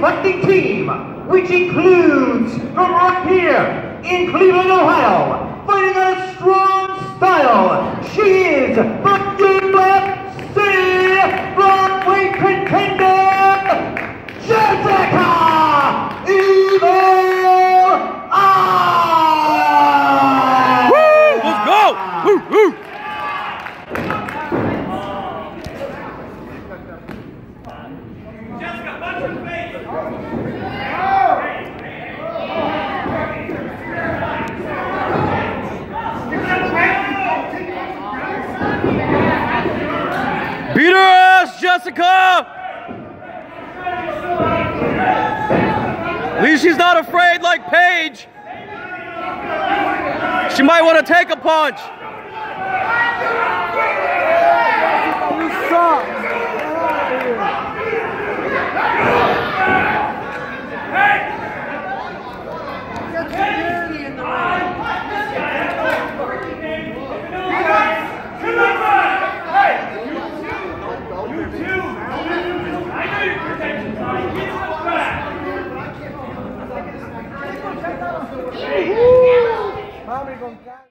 fighting team, which includes from right here in Cleveland, Ohio, fighting on a strong style. She is the UFC Broadway contender, Jessica Evil Eye. Let's go! Woo, woo. Beat her ass, Jessica! At least she's not afraid like Paige. She might want to take a punch. Mami con.